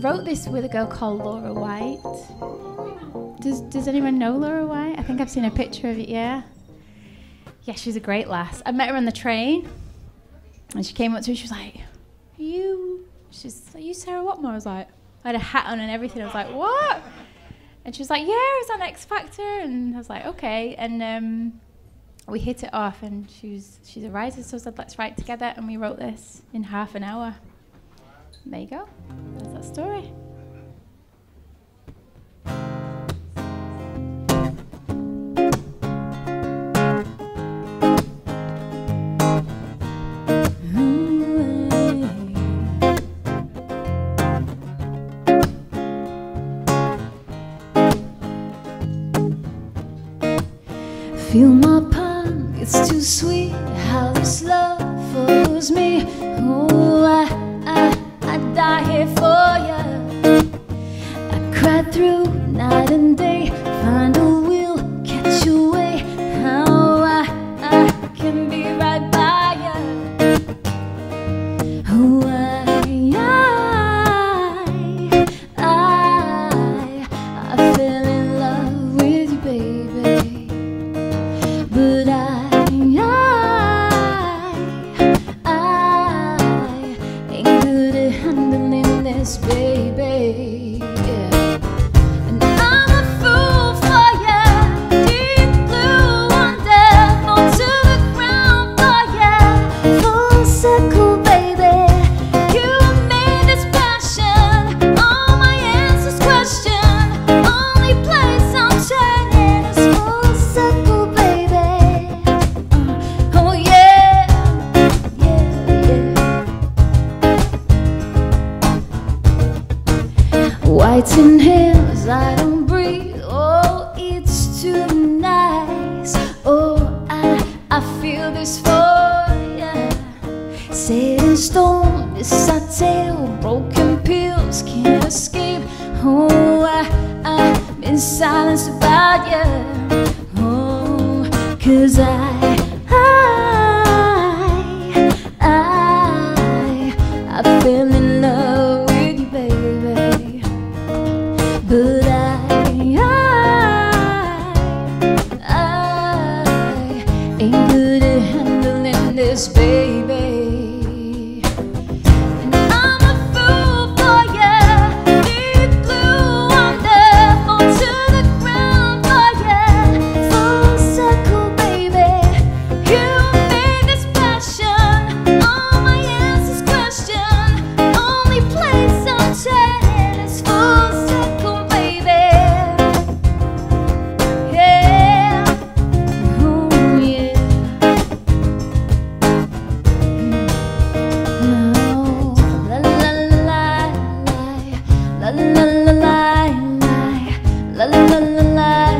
wrote this with a girl called Laura White. Does Does anyone know Laura White? I think I've seen a picture of it. Yeah. Yeah, she's a great lass. I met her on the train, and she came up to me. She was like, "Are you?" She's like, "You Sarah Whatmore?" I was like, I had a hat on and everything. I was like, "What?" And she was like, "Yeah, I was on X Factor," and I was like, "Okay." And um, we hit it off, and she was she's a writer, so I said, "Let's write together," and we wrote this in half an hour. There you go. That's that story. Feel my palm, it's too sweet how this love follows me. Oh, I, I, I die here handling Whiten hills, I don't breathe. Oh, it's too nice. Oh, I, I feel this for ya. Set in stone, this I tell. Broken pills can't escape. Oh, I, I'm in silence about ya. Oh, cause I, I, la la la.